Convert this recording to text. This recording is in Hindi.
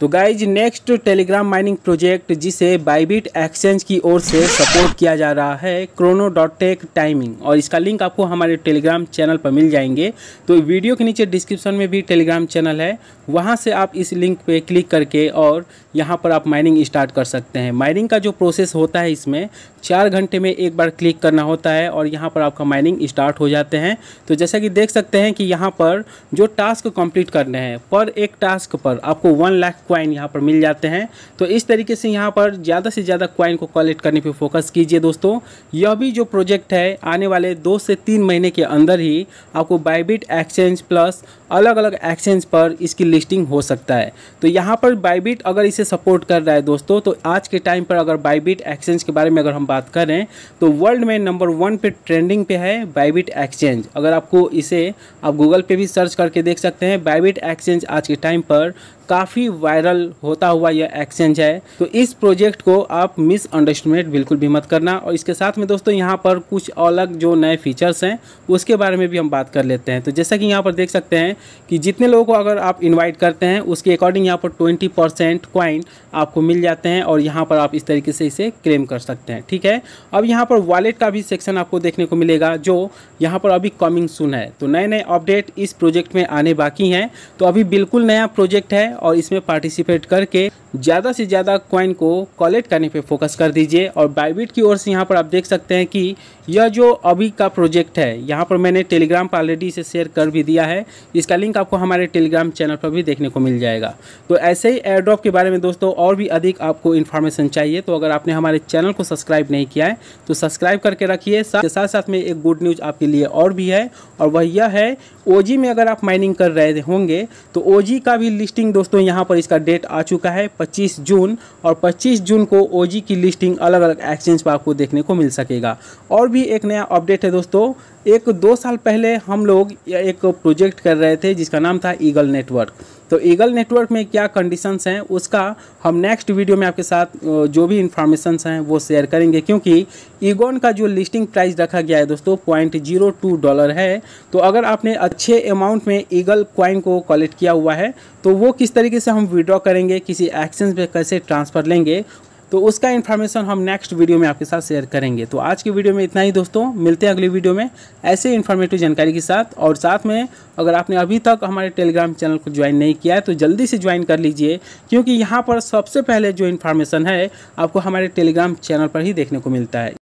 तो guys next telegram mining project जिसे बाईबिट एक्सचेंज की ओर से सपोर्ट किया जा रहा है क्रोनो डॉट टेक टाइमिंग और इसका लिंक आपको हमारे टेलीग्राम चैनल पर मिल जाएँगे। तो वीडियो के नीचे डिस्क्रिप्शन में भी टेलीग्राम चैनल है। वहाँ से आप इस लिंक पर क्लिक करके और यहाँ पर आप माइनिंग स्टार्ट कर सकते हैं। माइनिंग का जो प्रोसेस होता है इसमें, चार घंटे में एक बार क्लिक करना होता है और यहाँ पर आपका माइनिंग स्टार्ट हो जाते हैं। तो जैसा कि देख सकते हैं कि यहाँ पर जो टास्क कंप्लीट करने हैं, पर एक टास्क पर आपको वन लाख क्वाइन यहाँ पर मिल जाते हैं। तो इस तरीके से यहाँ पर ज़्यादा से ज़्यादा क्वाइन को कलेक्ट करने पर फोकस कीजिए दोस्तों। यह भी जो प्रोजेक्ट है, आने वाले दो से तीन महीने के अंदर ही आपको बाईबिट एक्सचेंज प्लस अलग अलग एक्सचेंज पर इसकी लिस्टिंग हो सकता है। तो यहाँ पर बाईबिट अगर इसे सपोर्ट कर रहा है दोस्तों। तो आज के टाइम पर अगर बाईबिट एक्सचेंज के बारे में अगर हम बात करें तो वर्ल्ड में नंबर वन पे ट्रेंडिंग पे है बाईबिट एक्सचेंज अगर आपको इसे आप गूगल पे भी सर्च करके देख सकते हैं बाईबिट एक्सचेंज आज के टाइम पर काफ़ी वायरल होता हुआ यह एक्सचेंज है। तो इस प्रोजेक्ट को आप मिस अंडरस्टिमेट बिल्कुल भी मत करना। और इसके साथ में दोस्तों, यहाँ पर कुछ अलग जो नए फीचर्स हैं, उसके बारे में भी हम बात कर लेते हैं। तो जैसा कि यहाँ पर देख सकते हैं कि जितने लोगों को अगर आप इन्वाइट करते हैं, उसके अकॉर्डिंग यहाँ पर ट्वेंटी परसेंट आपको मिल जाते हैं और यहाँ पर आप इस तरीके से इसे क्लेम कर सकते हैं। ठीक है? अब यहाँ पर वॉलेट का भी सेक्शन आपको देखने को मिलेगा, जो यहाँ पर अभी कमिंग सुन है। तो नए नए अपडेट इस प्रोजेक्ट में आने बाकी हैं। तो अभी बिल्कुल नया प्रोजेक्ट है और इसमें पार्टिसिपेट करके ज़्यादा से ज़्यादा कॉइन को कलेक्ट करने पे फोकस कर दीजिए। और बाईबिट की ओर से यहाँ पर आप देख सकते हैं कि यह जो अभी का प्रोजेक्ट है, यहाँ पर मैंने टेलीग्राम पर ऑलरेडी इसे शेयर कर भी दिया है। इसका लिंक आपको हमारे टेलीग्राम चैनल पर भी देखने को मिल जाएगा। तो ऐसे ही एयर ड्रॉप के बारे में दोस्तों, और भी अधिक आपको इन्फॉर्मेशन चाहिए तो अगर आपने हमारे चैनल को सब्सक्राइब नहीं किया है तो सब्सक्राइब करके रखिए। साथ साथ में एक गुड न्यूज़ आपके लिए और भी है, और वह यह है ओजी में अगर आप माइनिंग कर रहे होंगे तो ओजी का भी लिस्टिंग दोस्तों, यहाँ पर इसका डेट आ चुका है 25 जून और 25 जून को ओजी की लिस्टिंग अलग अलग एक्सचेंज पर आपको देखने को मिल सकेगा। और भी एक नया अपडेट है दोस्तों, एक दो साल पहले हम लोग एक प्रोजेक्ट कर रहे थे जिसका नाम था ईगल नेटवर्क तो ईगल नेटवर्क में क्या कंडीशंस हैं, उसका हम नेक्स्ट वीडियो में आपके साथ जो भी इन्फॉर्मेशंस हैं, वो शेयर करेंगे। क्योंकि ईगोन का जो लिस्टिंग प्राइस रखा गया है दोस्तों पॉइंट ज़ीरो टू डॉलर है। तो अगर आपने अच्छे अमाउंट में ईगल क्वाइन को कलेक्ट किया हुआ है तो वो किस तरीके से हम विड्रॉ करेंगे, किसी एक्सचेंज पे कैसे ट्रांसफ़र लेंगे तो उसका इन्फॉर्मेशन हम नेक्स्ट वीडियो में आपके साथ शेयर करेंगे। तो आज की वीडियो में इतना ही दोस्तों। मिलते हैं अगली वीडियो में ऐसे इन्फॉर्मेटिव जानकारी के साथ। और साथ में अगर आपने अभी तक हमारे टेलीग्राम चैनल को ज्वाइन नहीं किया है तो जल्दी से ज्वाइन कर लीजिए, क्योंकि यहाँ पर सबसे पहले जो इन्फॉर्मेशन है, आपको हमारे टेलीग्राम चैनल पर ही देखने को मिलता है।